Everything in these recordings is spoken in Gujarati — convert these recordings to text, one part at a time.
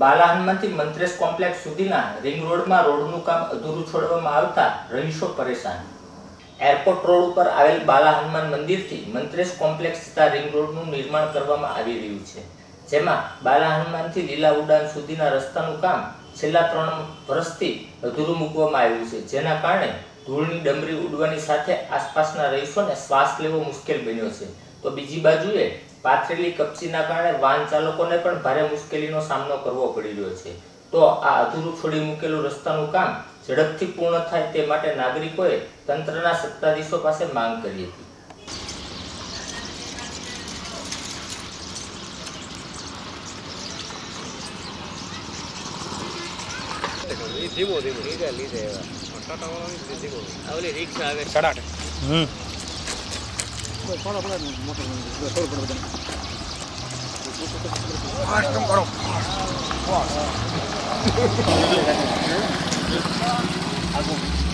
બાલા હનુમાનથી મંત્રેશ કોમ્પ્લેક્સ સુધીના રિંગ રોડમાં રોડનું કામ અધૂરું છોડવામાં આવતા રહીશો પરેશાન. એરપોર્ટ રોડ ઉપર આવેલ બાલા હનુમાન મંદિરથી મંત્રેશ કોમ્પ્લેક્સ તથા રિંગ રોડનું નિર્માણ કરવામાં આવી રહ્યું છે, જેમાં બાલા હનુમાનથી લીલા ઉડાન સુધીના રસ્તાનું કામ છેલ્લા ત્રણ વર્ષથી અધૂરું મૂકવામાં આવ્યું છે, જેના કારણે ધૂળની ડમરી ઉડવાની સાથે આસપાસના રહીશોને શ્વાસ લેવો મુશ્કેલ બન્યો છે. તો બીજી બાજુએ પાથરેલી કપચીના કારણે વાહન ચાલકોને પણ ભારે મુશ્કેલીનો સામનો કરવો પડી રહ્યો છે. તો આ અધૂરું છોડી મૂકેલું રસ્તાનું કામ ઝડપથી પૂર્ણ થાય તે માટે નાગરિકોએ તંત્રના સત્તાધીશો પાસે માંગ કરી હતી. ધીમો ધીમો લીધે લીધે એવા. ટાટા વાળા ધીમો ઓલી રિક્ષા આવે. સડાટ હમ. ફાસ્ટ કરો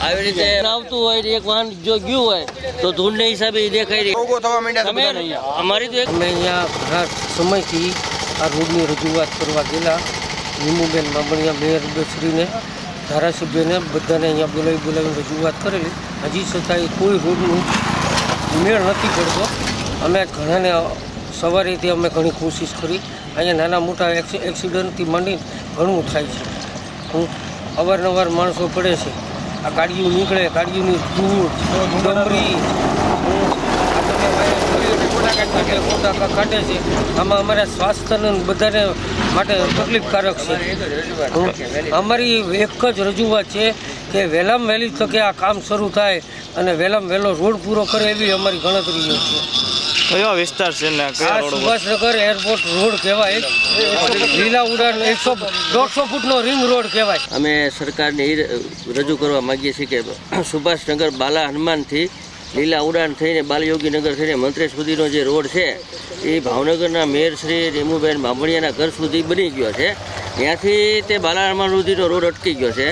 આવી રીતે આવતું હોય એક વાહન જો ગયું હોય તો ધૂળના હિસાબે ઈ દેખાય રહી. ઊભો થવા માંડ્યા. અમારી તો એક અમે અહીંયા ઘણા સમયથી આ રોડની રજૂઆત કરવા ગયેલા. નીમુબેન બામણિયા મેયરશ્રીને ધારાસભ્યને બધાને અહીંયા બોલાવી બોલાવીને રજૂઆત કરેલી. હજી છતાંય કોઈ રોડનું મેળ નથી પડતો. અમે ઘણાને સવારેથી અમે ઘણી કોશિશ કરી. અહીંયા નાના મોટા એક્સિડન્ટથી માંડી ઘણું થાય છે. હું અવારનવાર માણસો પડે છે. આ ગાડીઓ નીકળે, ગાડીઓની ધૂળ, ડમરી ખોટા કાઢે છે. આમાં અમારા સ્વાસ્થ્યને બધાને માટે તકલીફકારક છે. અમારી એક જ રજૂઆત છે. કે વહેલામાં વહેલી તકે આ કામ શરૂ થાય અને વહેલામાં વહેલો રોડ પૂરો કરે એવી અમારી ગણતરીઓ છે. કયો વિસ્તાર છે ને? આ રોડ સુભાષનગર એરપોર્ટ રોડ કહેવાય. લીલા ઉડાન એકસો દોઢસો ફૂટનો રિંગ રોડ કહેવાય. અમે સરકારને એ રજૂ કરવા માંગીએ છીએ કે સુભાષનગર બાલા હનુમાનથી લીલા ઉડાન થઈને બાલયોગીનગર થઈને મંત્રી સુધીનો જે રોડ છે એ ભાવનગરના મેયર શ્રી રેમુબેન બામણિયાના ઘર સુધી બની ગયો છે. ત્યાંથી તે બાલા હનુમાન સુધીનો રોડ અટકી ગયો છે.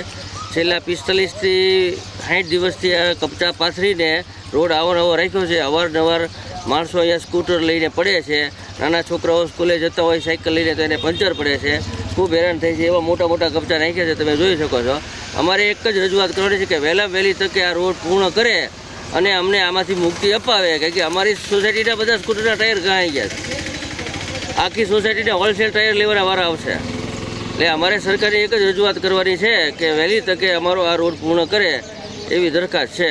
છેલ્લા પિસ્તાલીસથી સાઠ દિવસથી આ કપચા પાથરીને રોડ અવારનવાર રાખ્યો છે. અવારનવાર માણસો અહીંયા સ્કૂટર લઈને પડે છે. નાના છોકરાઓ સ્કૂલે જતા હોય, સાયકલ લઈને તો એને પંચર પડે છે. ખૂબ હેરાન થાય છે. એવા મોટા મોટા કપચા નાખ્યા છે, તમે જોઈ શકો છો. અમારે એક જ રજૂઆત કરવાની છે કે વહેલા વહેલી તકે આ રોડ પૂર્ણ કરે અને અમને આમાંથી મુક્તિ અપાવે. કારણ કે અમારી સોસાયટીના બધા સ્કૂટરના ટાયર ઘાઈ ગયા છે. આખી સોસાયટીને હોલસેલ ટાયર લેવાના વારા આવશે. એટલે અમારે સરકારે એક જ રજૂઆત કરવાની છે કે વહેલી તકે અમારો આ રોડ પૂર્ણ કરે એવી દરખાસ્ત છે.